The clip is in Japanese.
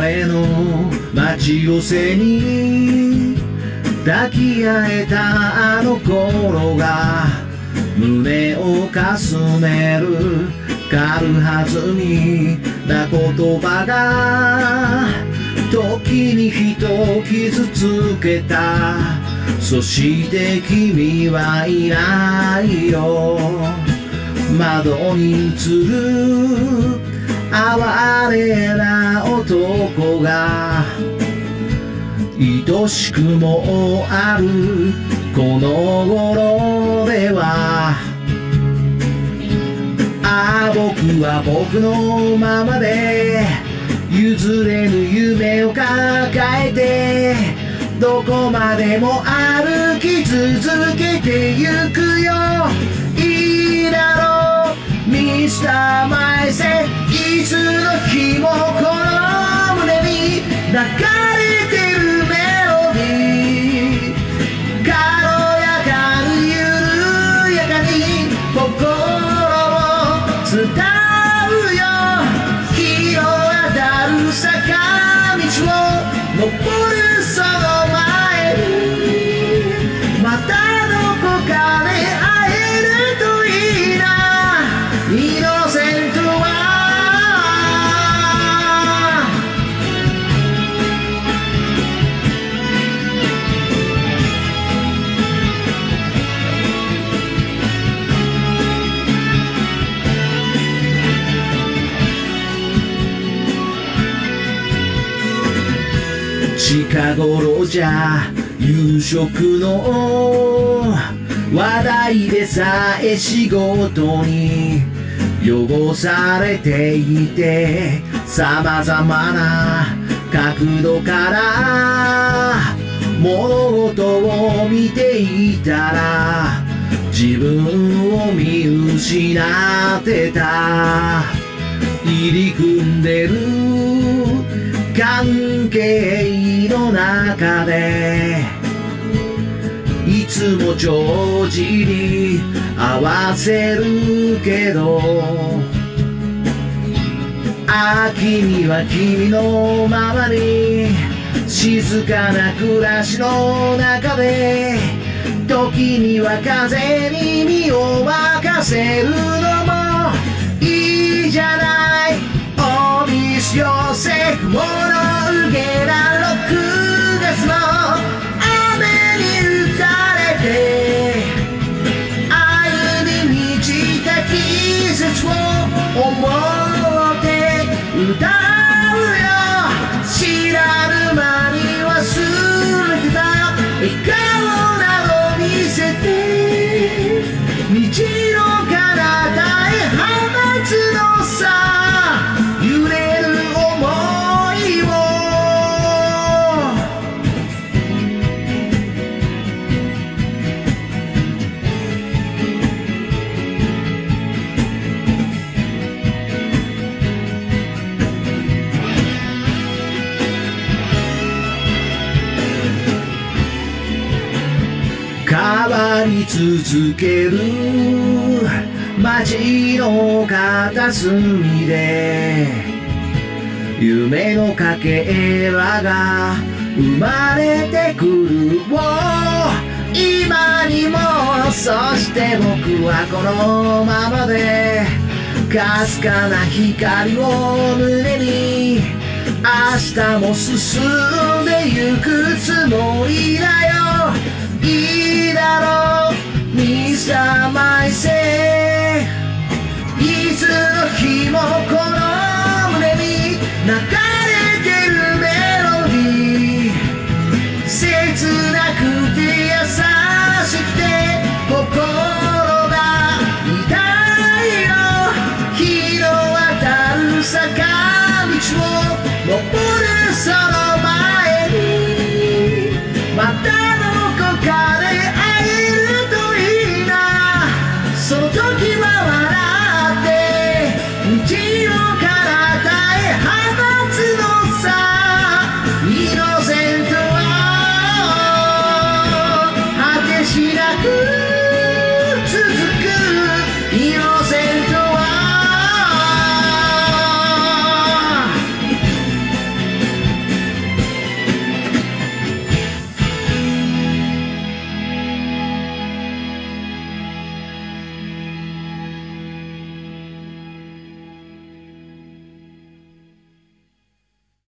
れの待ち寄せに抱き合えたあの頃が胸をかすめる軽はずみな言葉が時に人を傷つけたそして君はいないよ窓に映る哀れな男が愛しくもあるこの頃では。ああ僕は僕のままで譲れぬ夢を抱えてどこまでも歩き続けてゆく。を近頃じゃ夕食の話題でさえ仕事に汚されていて様々な角度から物事を見ていたら自分を見失ってた。入り組んでる関係の中でいつも帳尻合わせるけどああ君は君のままに静かな暮らしの中で時には風に身を任せる。り続ける。街の片隅で。夢のかけらが生まれてくる。今にもそして僕はこのままで。かすかな光を胸に明日も進んでゆく。日も